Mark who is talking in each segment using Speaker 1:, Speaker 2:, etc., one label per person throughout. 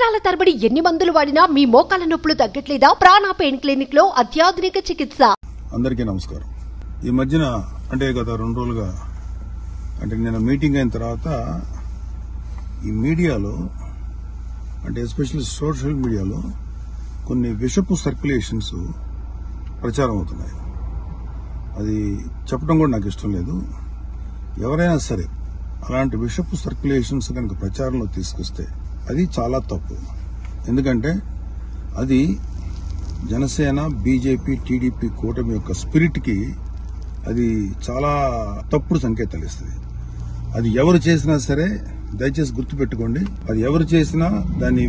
Speaker 1: సంవత్సరాల తరబడి ఎన్ని మందులు వాడినా మీ మోకాల నొప్పులు తగ్గట్లేదా? ప్రాణ పెయిన్ క్లినిక్లో అత్యాధునిక చికిత్స.
Speaker 2: అందరికీ నమస్కారం. ఈ మధ్యన అంటే గత రెండు రోజులుగా అంటే నేను మీటింగ్ అయిన తర్వాత ఈ మీడియాలో అంటే ఎస్పెషల్లీ సోషల్ మీడియాలో కొన్ని విషపు సర్క్యులేషన్స్ ప్రచారం అవుతున్నాయి. అది చెప్పడం కూడా నాకు ఇష్టం లేదు. ఎవరైనా సరే అలాంటి విషపు సర్క్యులేషన్స్ కనుక ప్రచారంలో తీసుకొస్తే అది చాలా తప్పు. ఎందుకంటే అది జనసేన బీజేపీ టీడీపీ కూటమి యొక్క స్పిరిట్కి అది చాలా తప్పుడు సంకేతాలు ఇస్తుంది. అది ఎవరు చేసినా సరే దయచేసి గుర్తుపెట్టుకోండి. అది ఎవరు చేసినా దాన్ని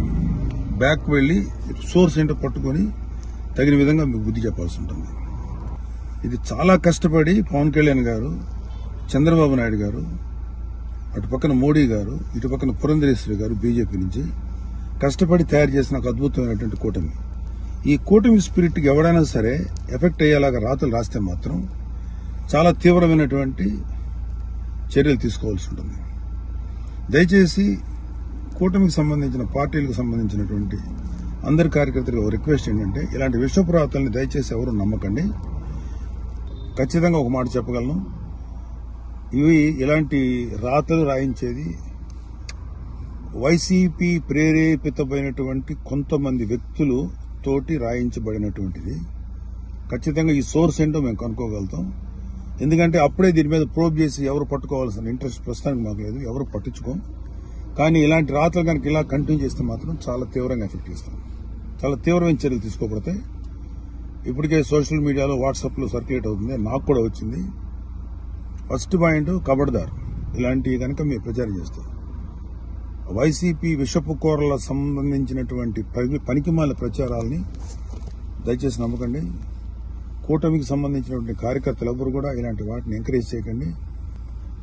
Speaker 2: బ్యాక్ వెళ్ళి సోర్స్ ఏంటో పట్టుకొని తగిన విధంగా మీకు బుద్ధి చెప్పాల్సి ఉంటుంది. ఇది చాలా కష్టపడి పవన్ కళ్యాణ్ గారు చంద్రబాబు నాయుడు గారు అటు పక్కన మోడీ గారు ఇటు పక్కన పురంధరేశ్వరి గారు బీజేపీ నుంచి కష్టపడి తయారు చేసిన ఒక అద్భుతమైనటువంటి కూటమి. ఈ కూటమి స్పిరిట్కి ఎవడైనా సరే ఎఫెక్ట్ అయ్యేలాగా రాతలు రాస్తే మాత్రం చాలా తీవ్రమైనటువంటి చర్యలు తీసుకోవాల్సి ఉంటుంది. దయచేసి కూటమికి సంబంధించిన పార్టీలకు సంబంధించినటువంటి అందరి కార్యకర్తలకు రిక్వెస్ట్ ఏంటంటే ఇలాంటి విషపు దయచేసి ఎవరు నమ్మకండి. ఖచ్చితంగా ఒక మాట చెప్పగలను. ఇవి ఇలాంటి రాతలు రాయించేది వైసీపీ ప్రేరేపితమైనటువంటి కొంతమంది వ్యక్తులు తోటి రాయించబడినటువంటిది. ఖచ్చితంగా ఈ సోర్స్ ఏంటో మేము కనుక్కోగలుగుతాం. ఎందుకంటే అప్పుడే దీని మీద ప్రోబ్ చేసి ఎవరు పట్టుకోవాల్సిన ఇంట్రెస్ట్ ప్రస్తుతానికి మాకు లేదు ఎవరు పట్టించుకోం. కానీ ఇలాంటి రాత్రులు కనుక ఇలా కంటిన్యూ చేస్తే మాత్రం చాలా తీవ్రంగా ఎఫెక్ట్ చేస్తాం. చాలా తీవ్రమైన చర్యలు తీసుకోబడతాయి. ఇప్పటికే సోషల్ మీడియాలో వాట్సాప్లో సర్క్యులేట్ అవుతుంది నాకు కూడా వచ్చింది. ఫస్ట్ పాయింట్ కబడ్దార్. ఇలాంటివి కనుక మీరు ప్రచారం చేస్తారు. వైసీపీ విషపు కూరల సంబంధించినటువంటి పనికిమాల ప్రచారాలని దయచేసి నమ్మకండి. కూటమికి సంబంధించినటువంటి కార్యకర్తలు ఎవరు కూడా ఇలాంటి వాటిని ఎంకరేజ్ చేయకండి.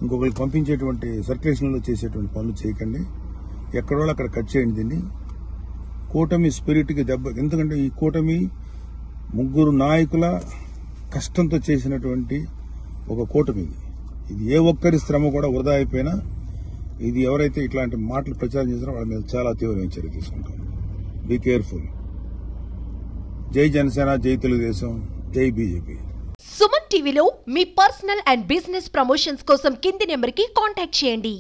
Speaker 2: ఇంకొకరికి పంపించేటువంటి సర్క్యులేషన్లో చేసేటువంటి పనులు చేయకండి. ఎక్కడో అక్కడ కట్ చేయండి దీన్ని. కూటమి స్పిరిట్కి దెబ్బ ఎందుకంటే ఈ కూటమి ముగ్గురు నాయకుల కష్టంతో చేసినటువంటి ఒక కూటమి ఇది. ఇది ఏ ఒక్కరి శ్రమ కూడా వృధా అయిపోయినా ఇది ఎవరైతే ఇట్లాంటి మాటలు ప్రచారం చేసినా వాళ్ళ మీద చాలా తీవ్రమైన చర్య తీసుకుంటాం. బీ కేర్ఫుల్ జై జనసేన జై తెలుగుదేశం జై బీజేపీ.
Speaker 1: సుమన్ టీవీలో మీ పర్సనల్ అండ్ బిజినెస్ ప్రమోషన్స్ కోసం కింది నెంబర్కి కాంటాక్ట్ చేయండి.